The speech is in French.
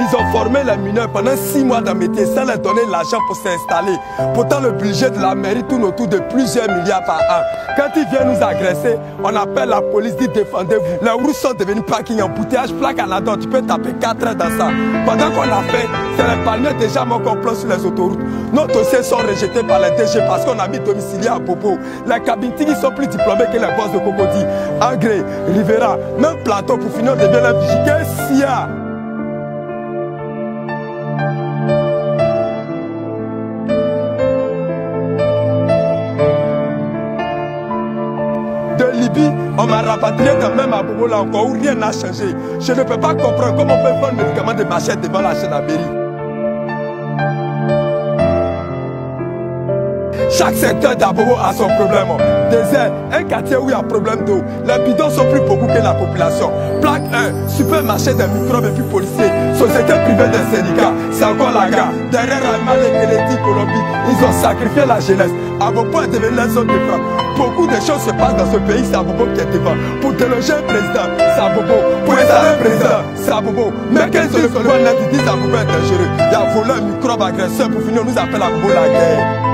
Ils ont formé les mineurs pendant six mois d'un métier sans leur donner l'argent pour s'installer. Pourtant, le budget de la mairie tourne autour de plusieurs milliards par an. Quand ils viennent nous agresser, on appelle la police, dit défendez-vous. Les roues sont devenus parking, embouteillage, plaque à la dent. Tu peux taper 4 heures dans ça. Pendant qu'on a fait, c'est les palmiers déjà mon complot sur les autoroutes. Nos dossiers sont rejetés par les DG parce qu'on a mis domicilié à Bobo. Les cabines sont plus diplômés que les boss de Cocody. Angré, Rivera, même Plateau pour finir devient la vigile. De Libye, on m'a rapatrié quand même à Bobo là encore où rien n'a changé. Je ne peux pas comprendre comment on peut prendre le médicament de machette devant la mairie. Chaque secteur d'Abobo a son problème. Désert, un quartier où il y a problème d'eau. Les bidons sont plus beaucoup que la population. Plaque 1, supermarché des microbes et puis policiers. Société privée des syndicats, c'est encore la gare. Derrière Alma et Colombie, ils ont sacrifié la jeunesse. Abobo est devenu la zone de. Beaucoup de choses se passent dans ce pays, c'est Abobo qui est devant. Pour déloger un président, c'est Abobo. Pour installer un président, c'est Abobo. Mais quels sont les solutions Ils disent Abobo est dangereux? Il y a volé un microbe agresseur pour finir, on nous appelle Abobo la guerre.